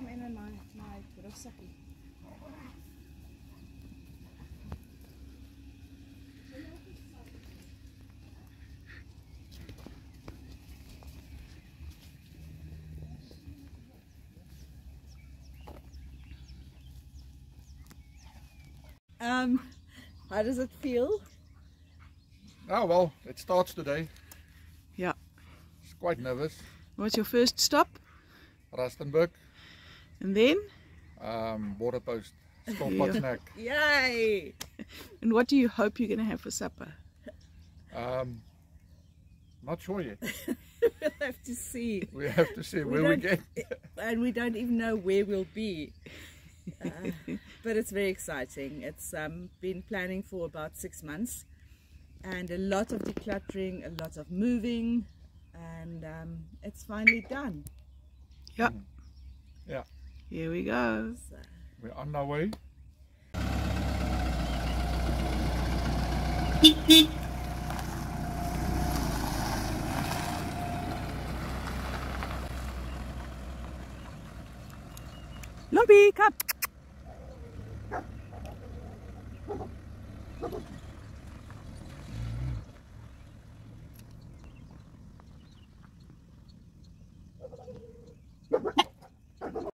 come in in my, my rugzakkie. Um, how does it feel? Oh well, it starts today. Yeah. It's quite nervous. What's your first stop? Rustenburg, And then? um, border post, Yeah. Skilpadshek. Yay! And what do you hope you're going to have for supper? Um, not sure yet. we'll have to see. We have to see We where we get. And we don't even know where we'll be. Uh, but it's very exciting. It's um, been planning for about six months and a lot of decluttering, a lot of moving, and um, it's finally done. Yeah. Yeah, here we go. We're on our way. Beep, come.